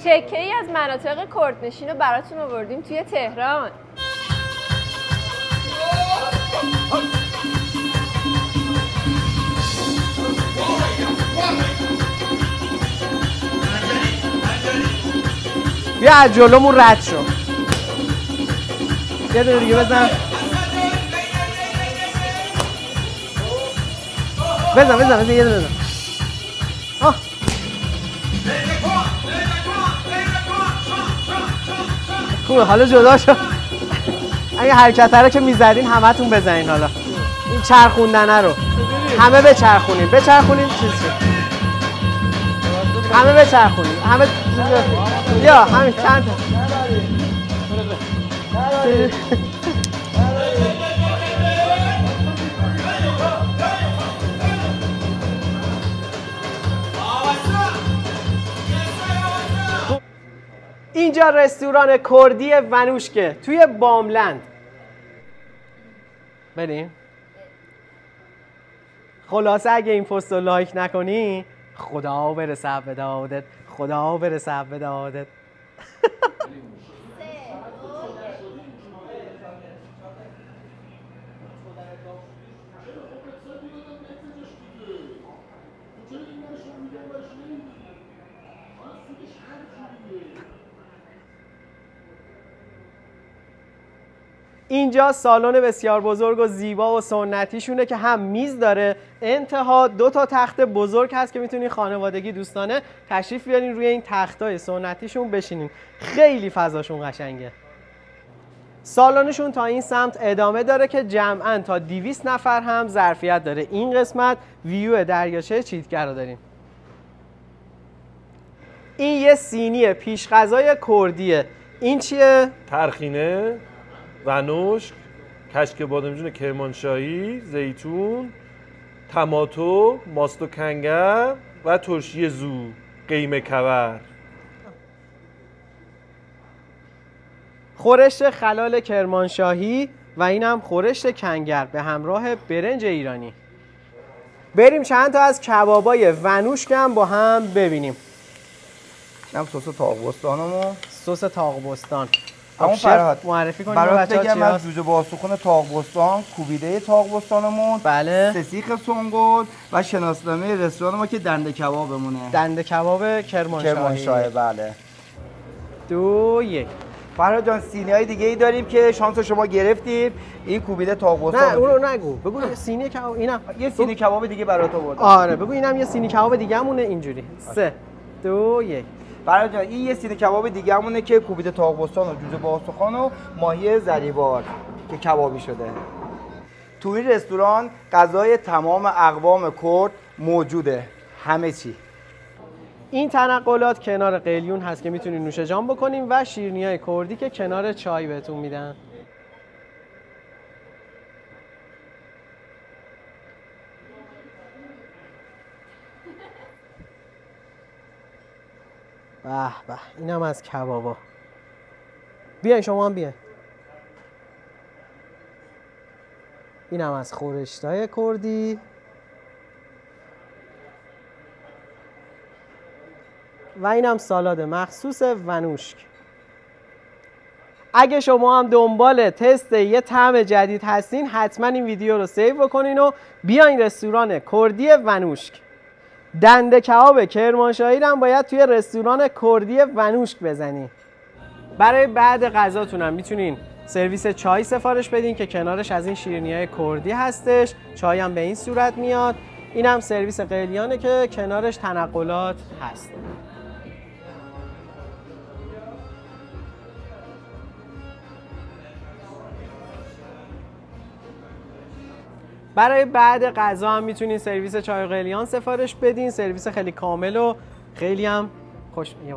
چکه ای از مناطق کردنشین رو براتون آوردیم توی تهران. بیا از جلومون رد شو. یه دیگه بزن. بزن بزن بزن یه دونه بزن. آه. خوبه. حالا جدا شد اگه حرکت رو که می‌زدین همتون بزنین حالا. این چرخوندنه رو. همه بچرخونین. بچرخونین چیز شد. همه بچرخونین. همه یا همین چند تا. اینجا رستوران کردی ونوشکه توی باملند. بریم. خلاصه اگه این پست رو لایک نکنی خدا برسه به دادت خدا برسه به دادت اینجا سالن بسیار بزرگ و زیبا و سنتیشونه که هم میز داره. انتها دو تا تخت بزرگ هست که می‌تونین خانوادگی دوستانه تشریف بیارین روی این تختای سنتیشون بشینین. خیلی فضاشون قشنگه. سالنشون تا این سمت ادامه داره که جمعا تا 200 نفر هم ظرفیت داره. این قسمت ویو دریاچه چیتگر داریم. این یه سینی پیش غذای کردیه. این چیه؟ ترخینه. ونوشک کشک بادمجون کرمانشاهی زیتون تماتو ماست و کنگر و ترشی زو قیمه کور خورش خلال کرمانشاهی و اینم خورش کنگر به همراه برنج ایرانی. بریم چند تا از کبابای ونوشک هم با هم ببینیم. اینم سس تاق بستانمون سس تاق بستان همون خب، فرهاد معرفی کنیم برات بگم از؟ جوجه باسخون تاق بستان کوبیده تاق بستانمون بله. سسیخ سنگل و شناسنامه رستوران ما که دنده کبابمونه. دنده کباب کرمانشاهی. کرمانشاه بله. دو یک. فرهاد جان سینی های دیگه ای داریم که شانس شما گرفتیم. این کوبیده تاق نه اون رو نگو. بگو یه سینی کباب اینم یه سینی کباب دیگه برات آوردم. آره بگو اینم یه سینی کباب دیگه همونه اینجوری سه دو یک. فرهاد جان این یه سینی کباب دیگه همونه که کوبیده تاق بستان و جوجه باستخوان و ماهی زریبار که کبابی شده. تو این رستوران غذای تمام اقوام کرد موجوده. همه چی. این تنقلات کنار قلیون هست که می‌تونین نوش جان بکنین و شیرنی های کردی که کنار چای بهتون میدن. به به. اینم از کبابا. بیاین شما هم بیاین. اینم از خورشتای کردی. و اینم سالاد مخصوص ونوشک. اگه شما هم دنبال تست یه طعم جدید هستین حتما این ویدیو رو سیو بکنین و بیاین رستوران کردی ونوشک. دنده کباب کرمانشاهی هم باید توی رستوران کردی ونوشک بزنین برای بعد غذاتون هم می‌تونین سرویس چای سفارش بدین که کنارش از این شیرینی های کردی هستش. چای هم به این صورت میاد. این هم سرویس قلیانه که کنارش تنقلات هست. برای بعد غذا هم می‌تونین سرویس چای قلیان سفارش بدین. سرویس خیلی کامل و خیلی هم خوش یه